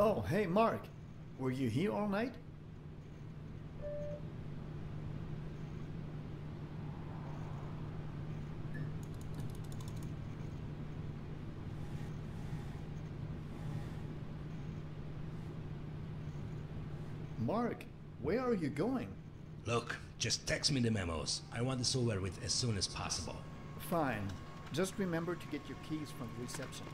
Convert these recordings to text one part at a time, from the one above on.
Oh, hey, Mark. Were you here all night? Mark, where are you going? Look, just text me the memos. I want this over with as soon as possible. Fine. Just remember to get your keys from the reception.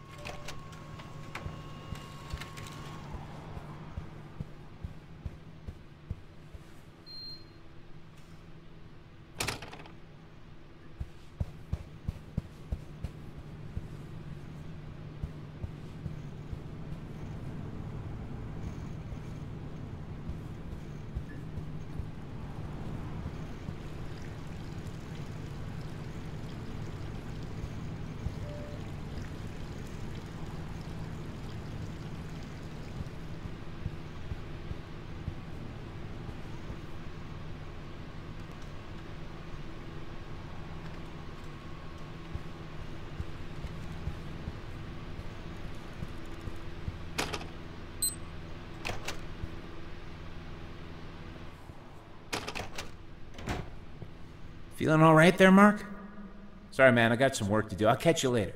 Feeling all right there, Mark? Sorry, man, I got some work to do. I'll catch you later.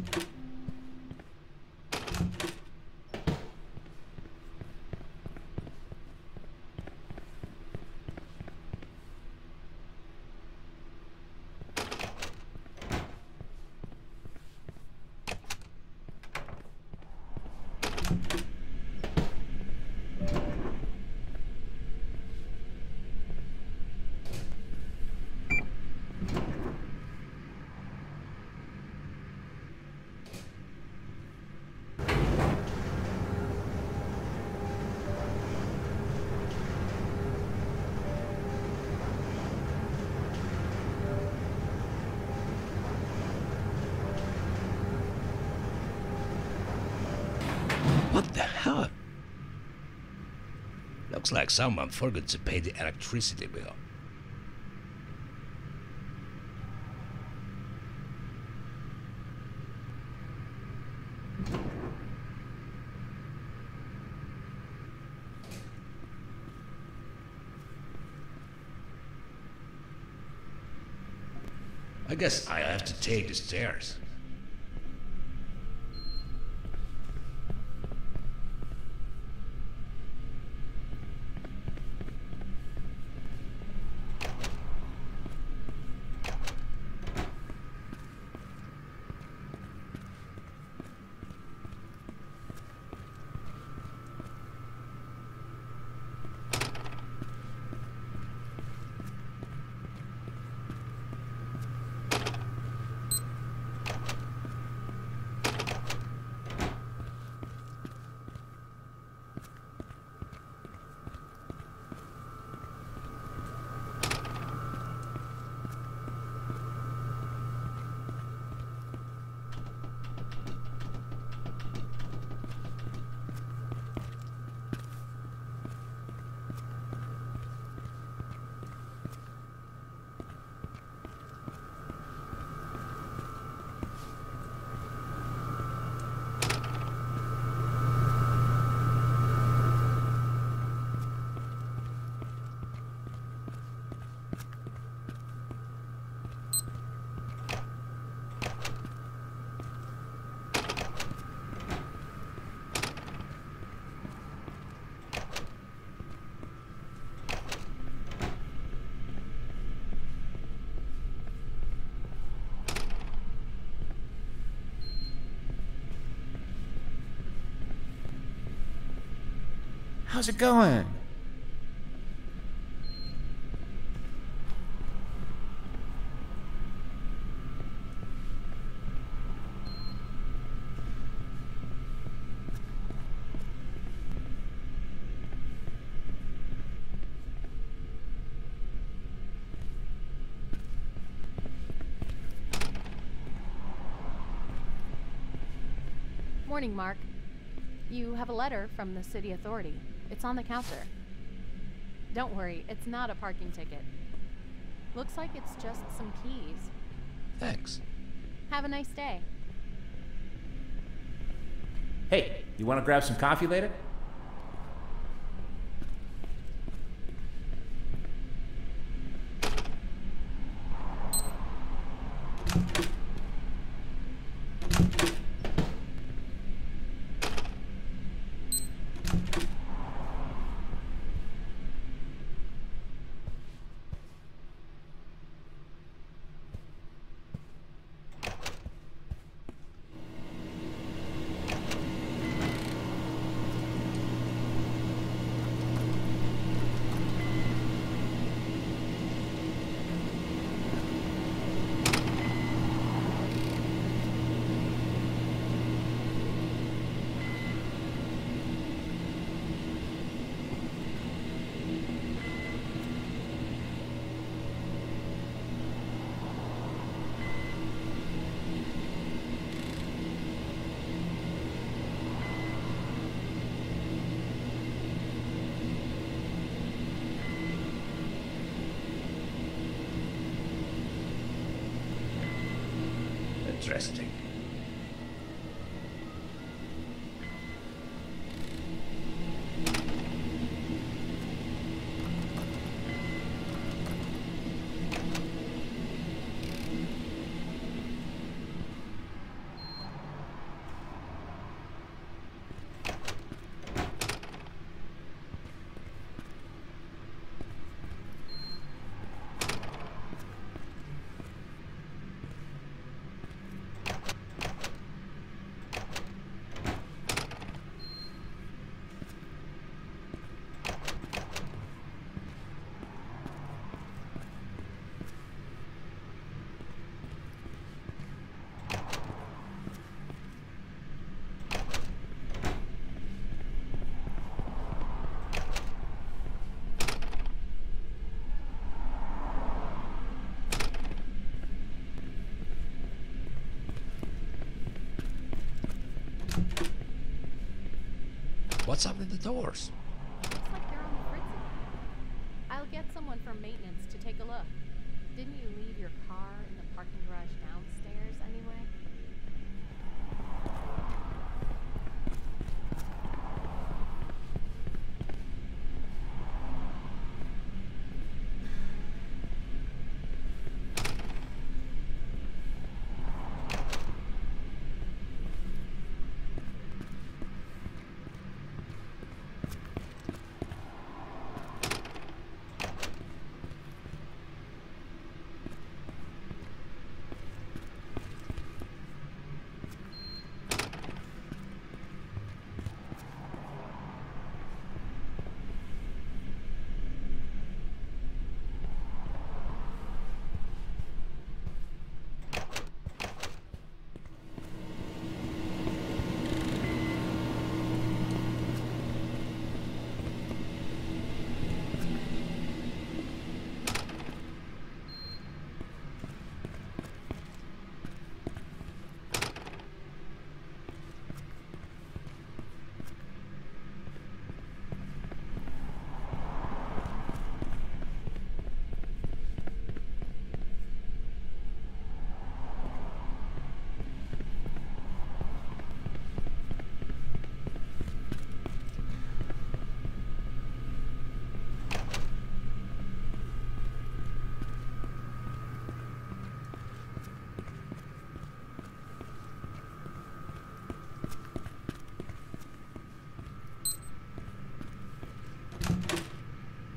The hell? Looks like someone forgot to pay the electricity bill. I guess I have to take the stairs. How's it going? Morning, Mark. You have a letter from the city authority. It's on the counter. Don't worry, it's not a parking ticket. Looks like it's just some keys. Thanks. Have a nice day. Hey, you want to grab some coffee later? Interesting. What's up with the doors? Looks like they're on the fritz. I'll get someone from maintenance to take a look. Didn't you leave your car in the parking garage downstairs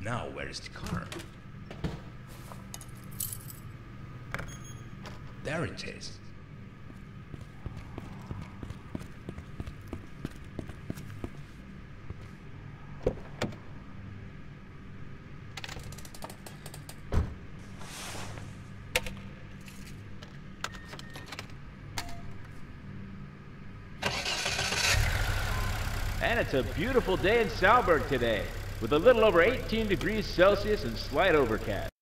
Now, where is the car? There it is. And it's a beautiful day in Stalburg today, with a little over 18 degrees Celsius and slight overcast.